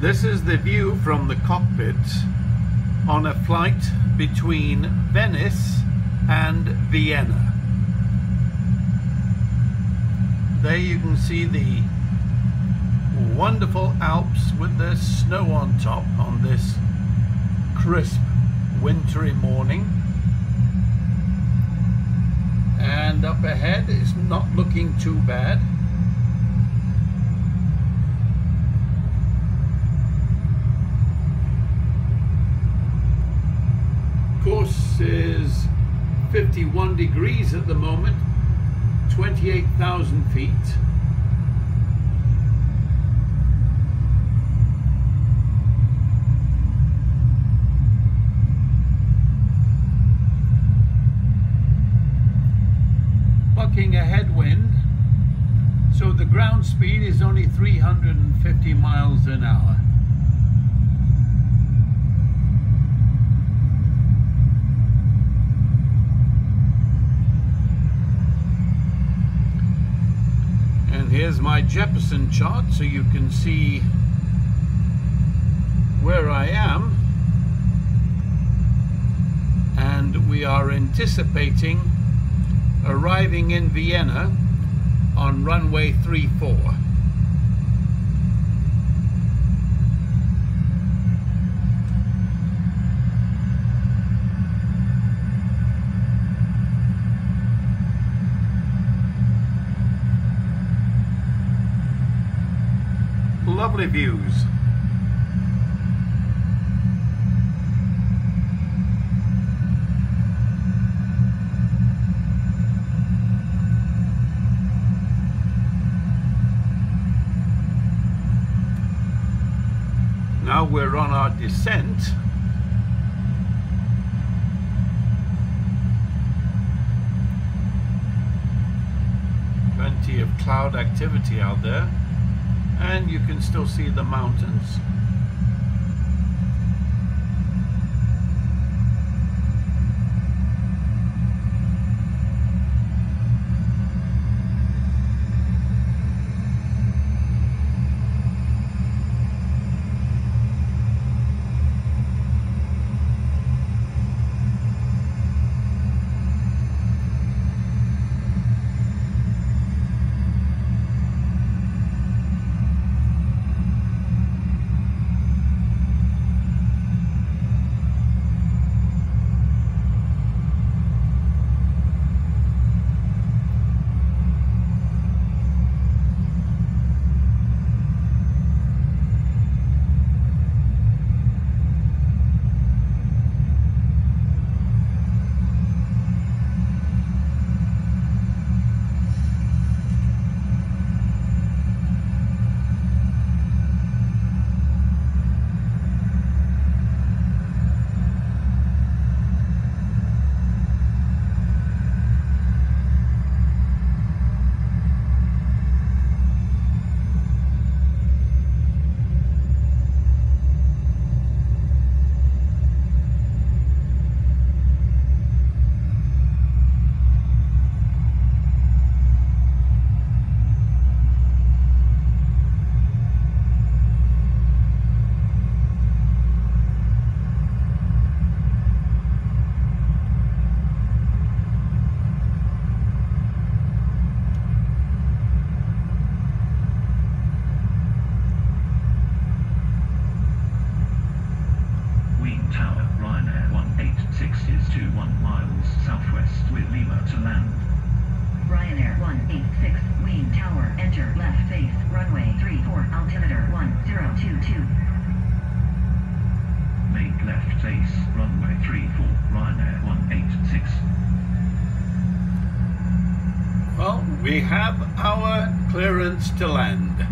This is the view from the cockpit on a flight between Venice and Vienna. There you can see the wonderful Alps with the snow on top on this crisp wintry morning. And up ahead is not looking too bad. Course is 51 degrees at the moment, 28,000 feet. Bucking a headwind, so the ground speed is only 350 miles an hour. Here's my Jeppesen chart so you can see where I am. And we are anticipating arriving in Vienna on runway 34 lovely views. Now we're on our descent. Plenty of cloud activity out there and you can still see the mountains we have our clearance to land.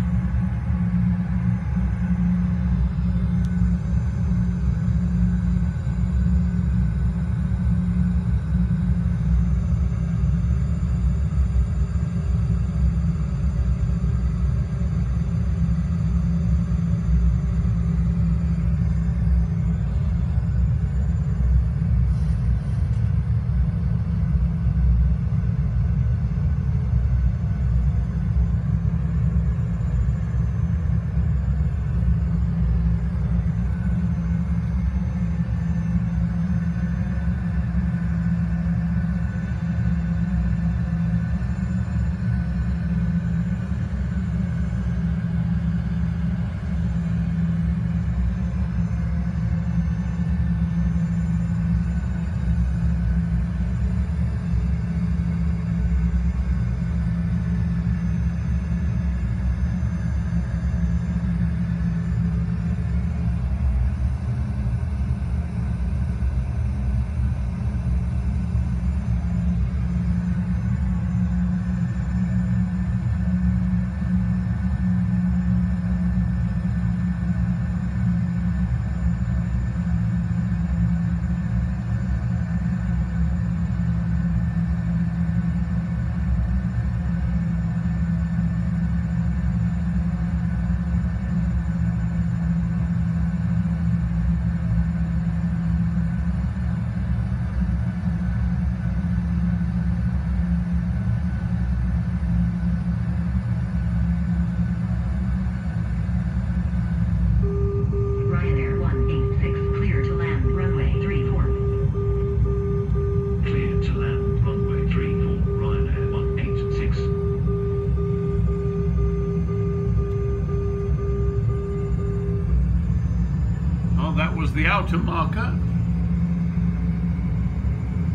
Outer marker.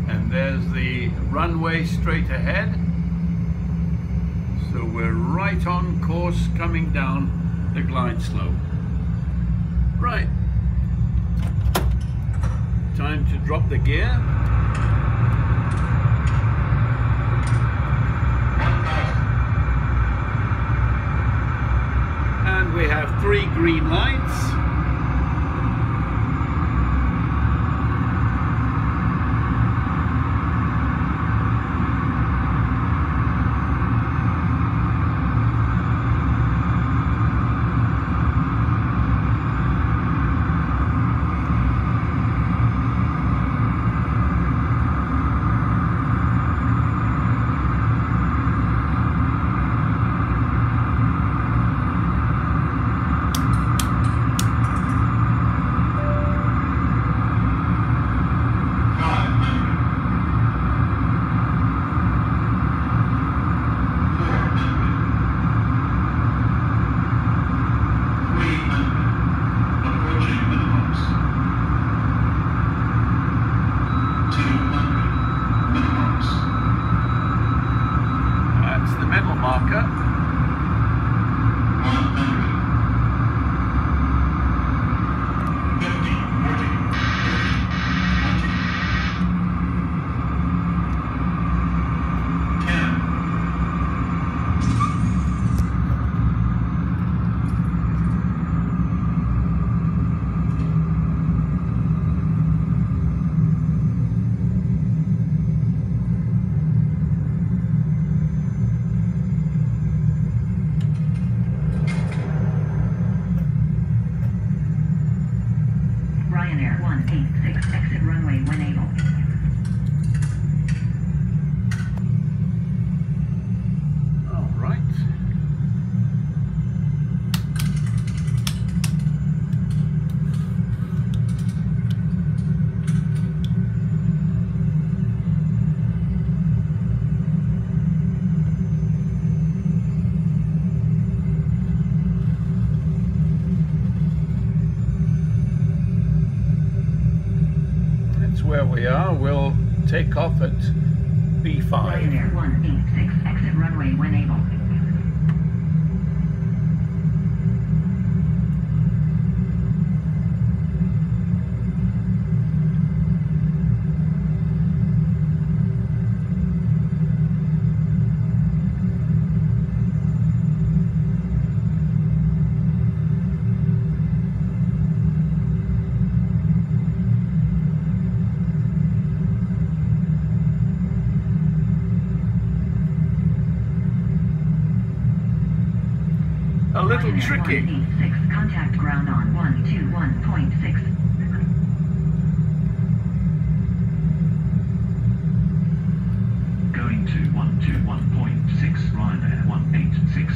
And there's the runway straight ahead. So we're right on course coming down the glide slope. Right. Time to drop the gear. And we have three green lights. We'll take off at B5. 186, exit runway when able. Little tricky. Contact ground on 121.6. Going to 121.6, Ryanair 186.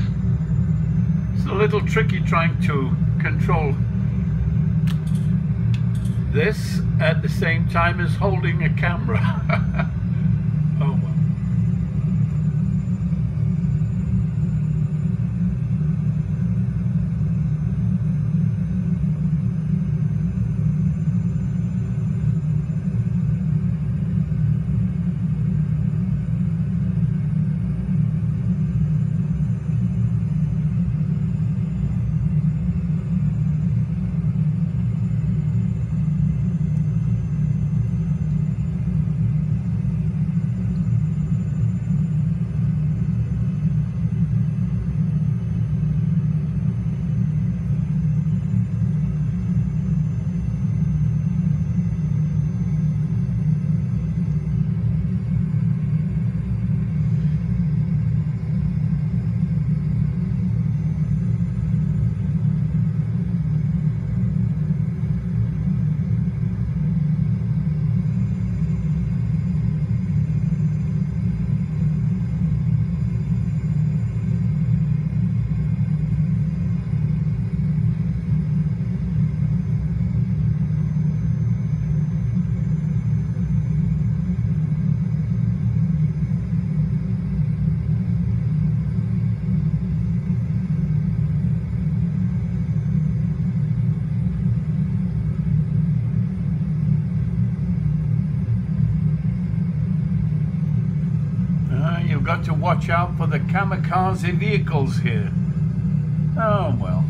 It's a little tricky trying to control this at the same time as holding a camera. Oh, and you've to watch out for the kamikaze vehicles here. Oh well.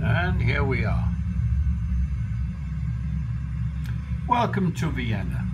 And here we are. Welcome to Vienna.